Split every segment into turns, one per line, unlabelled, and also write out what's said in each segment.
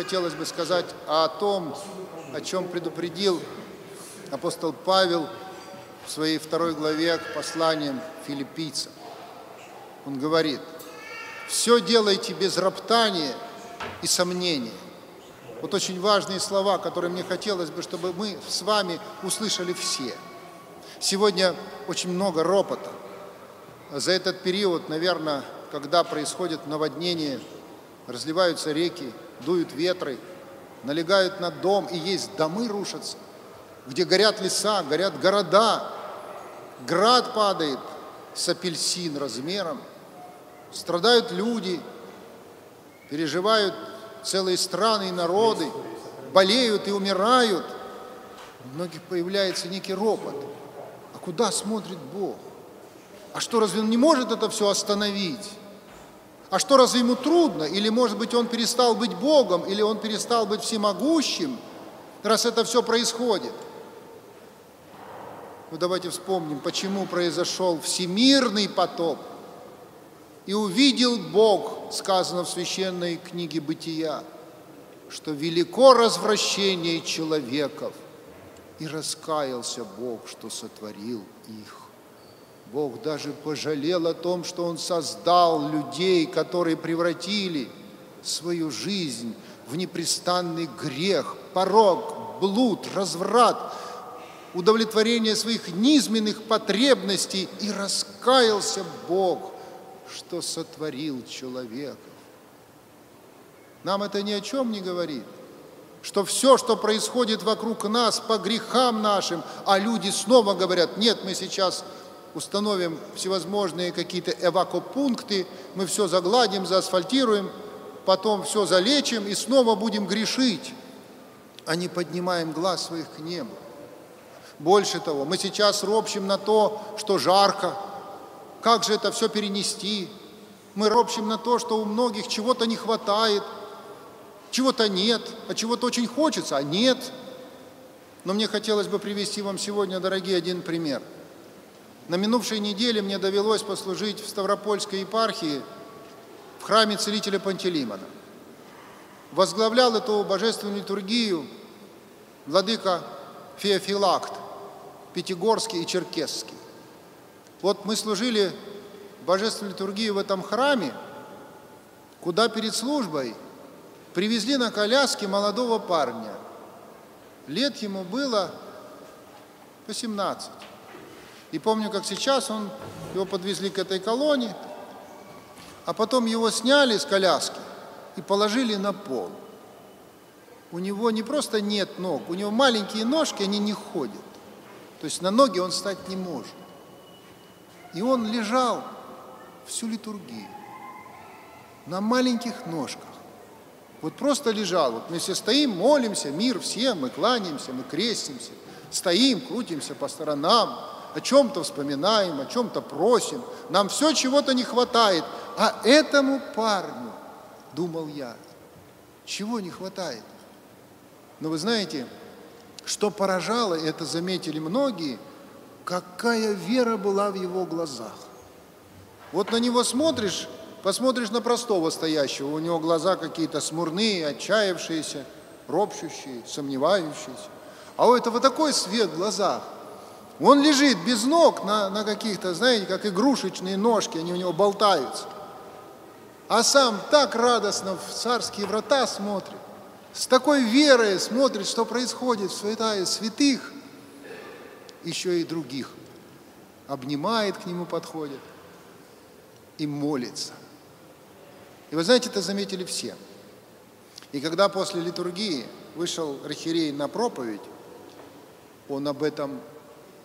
Хотелось бы сказать о том, о чем предупредил апостол Павел в своей второй главе к посланиям филиппийцам. Он говорит, все делайте без роптания и сомнения. Вот очень важные слова, которые мне хотелось бы, чтобы мы с вами услышали все. Сегодня очень много ропота. За этот период, наверное, когда происходит наводнение, разливаются реки, дуют ветры, налегают на дом, и есть домы рушатся, где горят леса, горят города, град падает с апельсин размером, страдают люди, переживают целые страны и народы, болеют и умирают. У многих появляется некий ропот. А куда смотрит Бог? А что, разве он не может это все остановить? А что, разве ему трудно? Или, может быть, он перестал быть Богом, или он перестал быть всемогущим, раз это все происходит? Ну, давайте вспомним, почему произошел всемирный потоп. И увидел Бог, сказано в священной книге Бытия, что велико развращение человеков, и раскаялся Бог, что сотворил их. Бог даже пожалел о том, что Он создал людей, которые превратили свою жизнь в непрестанный грех, порог, блуд, разврат, удовлетворение своих низменных потребностей, и раскаялся Бог, что сотворил человеков. Нам это ни о чем не говорит, что все, что происходит вокруг нас по грехам нашим, а люди снова говорят, нет, мы сейчас установим всевозможные какие-то эвакопункты, мы все загладим, заасфальтируем, потом все залечим и снова будем грешить, а не поднимаем глаз своих к небу. Больше того, мы сейчас ропщим на то, что жарко, как же это все перенести. Мы ропщим на то, что у многих чего-то не хватает, чего-то нет, а чего-то очень хочется, а нет. Но мне хотелось бы привести вам сегодня, дорогие, один пример – на минувшей неделе мне довелось послужить в Ставропольской епархии в храме целителя Пантелеймона. Возглавлял эту божественную литургию владыка Феофилакт, Пятигорский и Черкесский. Вот мы служили божественную литургию в этом храме, куда перед службой привезли на коляске молодого парня. Лет ему было 18. И помню, как сейчас он, его подвезли к этой колонне, а потом его сняли с коляски и положили на пол. У него не просто нет ног, у него маленькие ножки, они не ходят. То есть на ноги он встать не может. И он лежал всю литургию на маленьких ножках. Вот просто лежал. Вот мы все стоим, молимся, мир всем, мы кланяемся, мы крестимся, стоим, крутимся по сторонам, о чем-то вспоминаем, о чем-то просим, нам все чего-то не хватает, а этому парню, думал я, чего не хватает? Но вы знаете, что поражало, это заметили многие, какая вера была в его глазах. Вот на него смотришь, посмотришь на простого стоящего, у него глаза какие-то смурные, отчаявшиеся, ропщущие, сомневающиеся. А у этого такой свет в глазах – он лежит без ног на, на каких-то, знаете, как игрушечные ножки, они у него болтаются. А сам так радостно в царские врата смотрит, с такой верой смотрит, что происходит в святая святых, еще и других. Обнимает к нему, подходит и молится. И вы знаете, это заметили все. И когда после литургии вышел Рахирей на проповедь, он об этом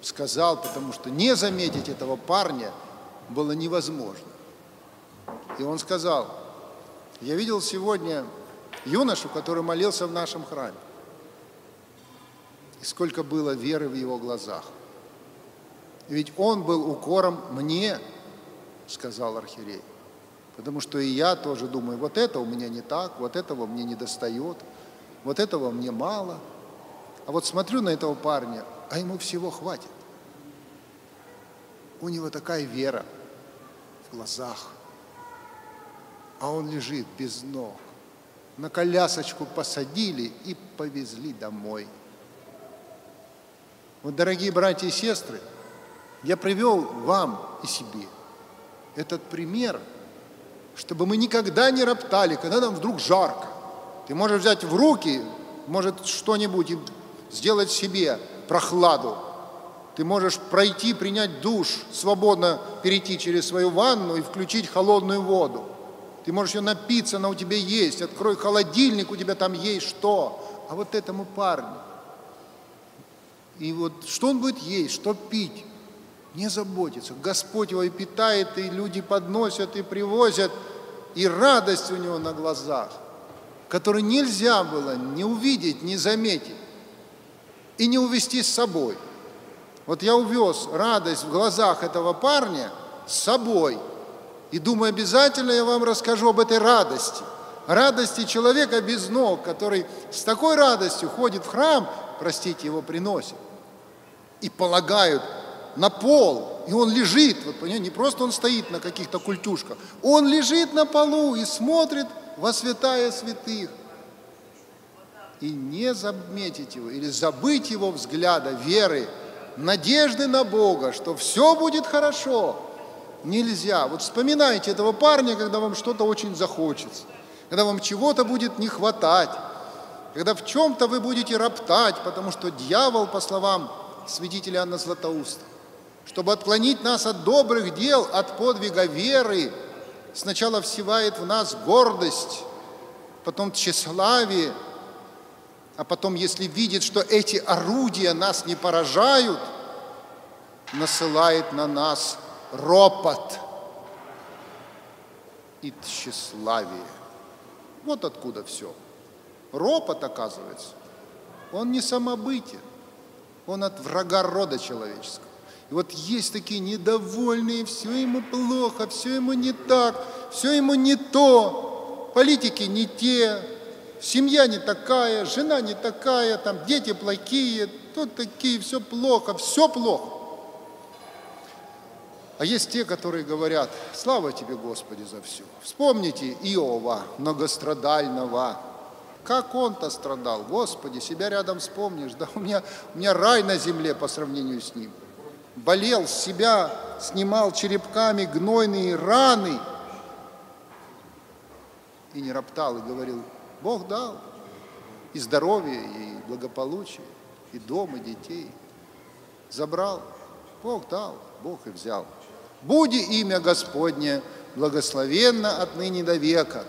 сказал, потому что не заметить этого парня было невозможно. И он сказал, я видел сегодня юношу, который молился в нашем храме. И сколько было веры в его глазах. Ведь он был укором мне, сказал архиерей. Потому что и я тоже думаю, вот это у меня не так, вот этого мне не достает, вот этого мне мало. А вот смотрю на этого парня, а ему всего хватит. У него такая вера в глазах, а он лежит без ног. на колясочку посадили и повезли домой. Вот, дорогие братья и сестры, я привел вам и себе этот пример, чтобы мы никогда не роптали, когда нам вдруг жарко. Ты можешь взять в руки, может, что-нибудь и сделать себе прохладу. Ты можешь пройти, принять душ, свободно перейти через свою ванну и включить холодную воду. Ты можешь ее напиться, она у тебя есть. Открой холодильник, у тебя там есть что. А вот этому парню. И вот что он будет есть, что пить, не заботится. Господь его и питает, и люди подносят, и привозят, и радость у него на глазах, которую нельзя было не увидеть, не заметить и не увести с собой. Вот я увез радость в глазах этого парня с собой – и думаю, обязательно я вам расскажу об этой радости. Радости человека без ног, который с такой радостью ходит в храм, простите, его приносит. И полагают на пол, и он лежит, вот понимаете, не просто он стоит на каких-то культюшках, он лежит на полу и смотрит во святая святых. И не заметить его, или забыть его взгляда, веры, надежды на Бога, что все будет хорошо – нельзя. Вот вспоминайте этого парня, когда вам что-то очень захочется, когда вам чего-то будет не хватать, когда в чем-то вы будете роптать, потому что дьявол, по словам святителя Анна Златоуста, чтобы отклонить нас от добрых дел, от подвига веры, сначала всевает в нас гордость, потом тщеславие, а потом, если видит, что эти орудия нас не поражают, насылает на нас ропот и тщеславие. Вот откуда все. Ропот, оказывается, он не самобытен, он от врага рода человеческого. И вот есть такие недовольные, все ему плохо, все ему не так, все ему не то, политики не те, семья не такая, жена не такая, там дети плохие, тут такие, все плохо, все плохо. А есть те, которые говорят, слава тебе, Господи, за все. Вспомните Иова, многострадального. Как он-то страдал, Господи, себя рядом вспомнишь. Да у меня, у меня рай на земле по сравнению с ним. Болел себя, снимал черепками гнойные раны. И не роптал, и говорил, Бог дал и здоровье, и благополучие, и дом, и детей. Забрал, Бог дал, Бог и взял. Буди имя Господне благословенно отныне до века.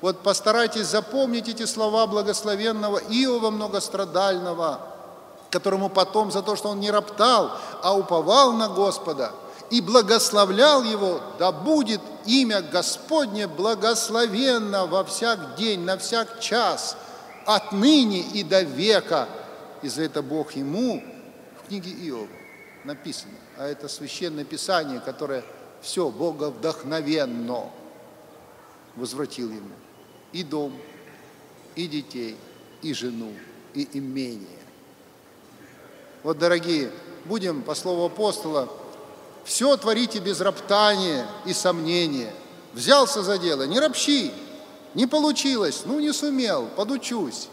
Вот постарайтесь запомнить эти слова благословенного Иова многострадального, которому потом за то, что он не роптал, а уповал на Господа и благословлял его, да будет имя Господне благословенно во всяк день, на всяк час, отныне и до века. И за это Бог ему в книге Иова написано а это священное писание, которое все Бога вдохновенно возвратил ему и дом, и детей, и жену, и имение. Вот, дорогие, будем, по слову апостола, все творите без роптания и сомнения. Взялся за дело, не ропщи, не получилось, ну не сумел, подучусь.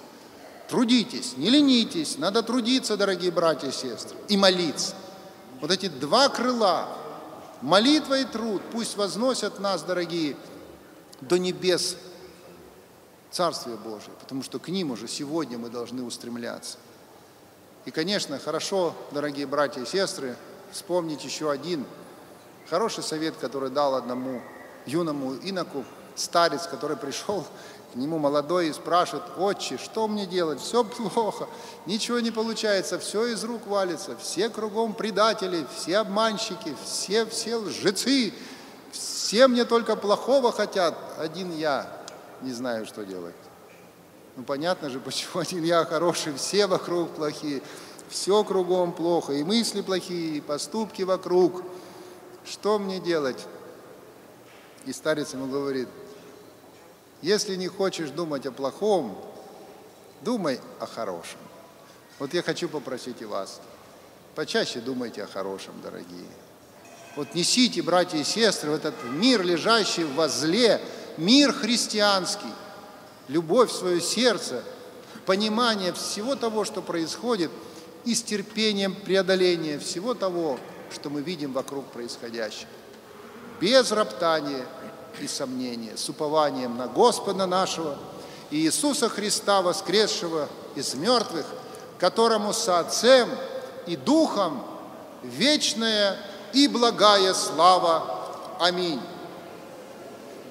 Трудитесь, не ленитесь, надо трудиться, дорогие братья и сестры, и молиться. Вот эти два крыла, молитва и труд, пусть возносят нас, дорогие, до небес Царствия Божие, потому что к ним уже сегодня мы должны устремляться. И, конечно, хорошо, дорогие братья и сестры, вспомнить еще один хороший совет, который дал одному юному иноку, старец, который пришел к нему молодой и спрашивает, отче, что мне делать? Все плохо, ничего не получается, все из рук валится, все кругом предатели, все обманщики, все, все лжецы, все мне только плохого хотят, один я не знаю, что делать. Ну, понятно же, почему один я хороший, все вокруг плохие, все кругом плохо, и мысли плохие, и поступки вокруг. Что мне делать? И старец ему говорит – если не хочешь думать о плохом, думай о хорошем. Вот я хочу попросить и вас, почаще думайте о хорошем, дорогие. Вот несите, братья и сестры, в этот мир, лежащий во зле, мир христианский, любовь в свое сердце, понимание всего того, что происходит, и с терпением преодоления всего того, что мы видим вокруг происходящего. Без роптания и сомнения, с упованием на Господа нашего и Иисуса Христа, воскресшего из мертвых, которому с Отцем и Духом вечная и благая слава. Аминь.